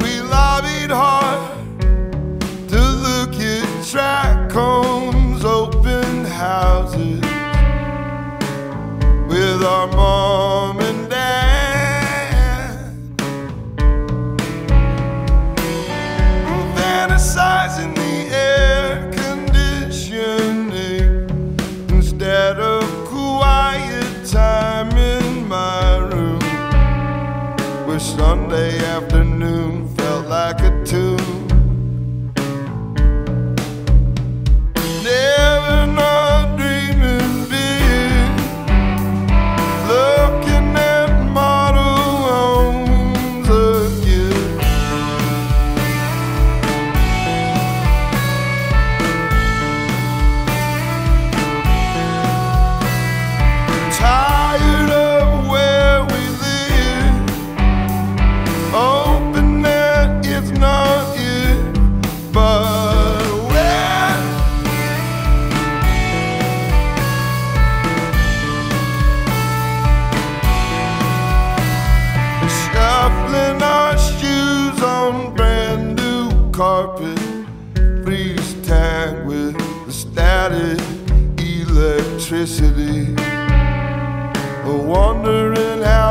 we love it hard. carpet, freeze tag with the static electricity. Wondering how.